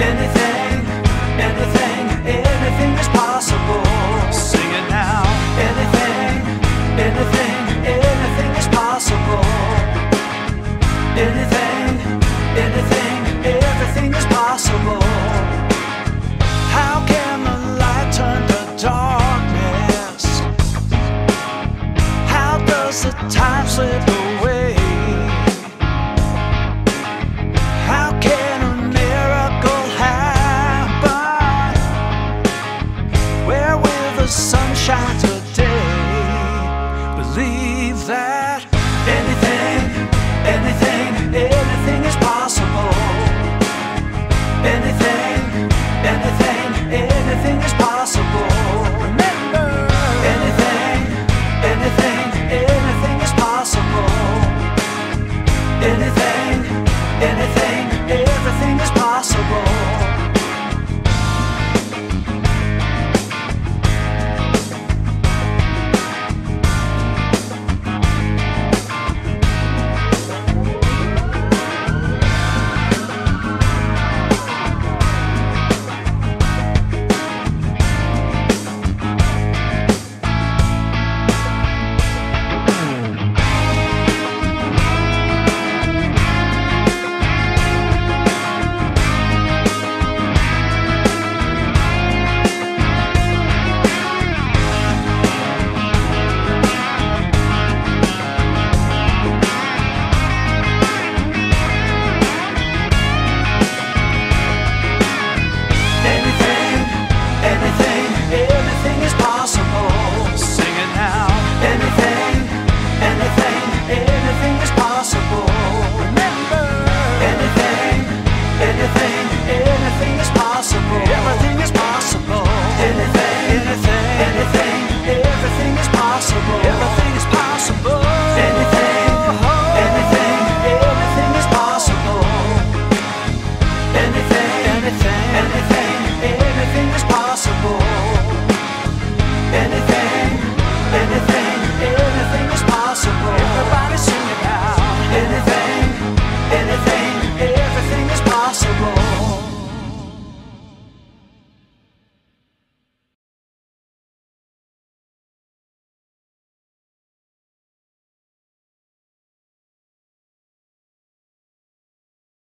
Anything, anything, is possible. Sing it now. Anything, anything, is possible. Anything, anything, everything is possible. How can the light turn to darkness? How does the time slip? see